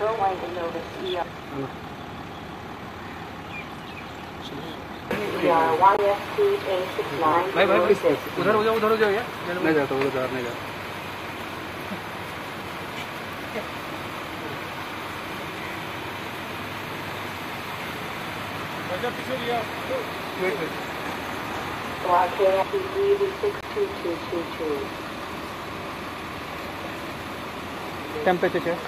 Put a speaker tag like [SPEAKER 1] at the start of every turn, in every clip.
[SPEAKER 1] flight in Novus ER. ER YST869.
[SPEAKER 2] भाई भाई please उधर हो जाओ उधर हो जाओ यार
[SPEAKER 3] नहीं जाता वो उधर नहीं जाता
[SPEAKER 2] wait wait
[SPEAKER 1] YKFTV62222.
[SPEAKER 2] Temperature check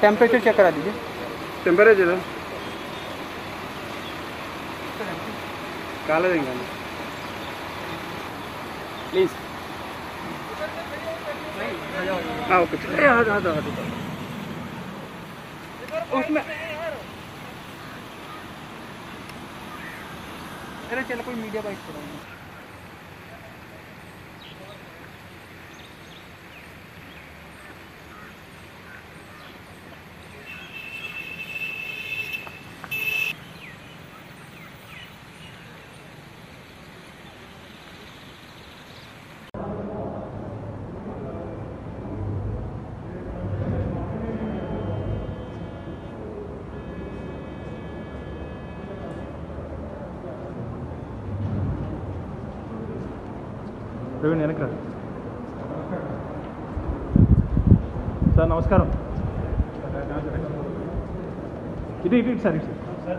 [SPEAKER 2] Temperature check करा दीजिए।
[SPEAKER 3] टेम्परेचर काला देंगे
[SPEAKER 2] प्लीज़
[SPEAKER 3] हाँ ओके चलिए हाँ हाँ हाँ
[SPEAKER 2] उसमें अरे, चलो, कोई मीडिया बाइक चलाऊँगा
[SPEAKER 4] ప్రవీణ్ వెనక సార్ నమస్కారం. ఇది ఇటు సార్ ఇటు సార్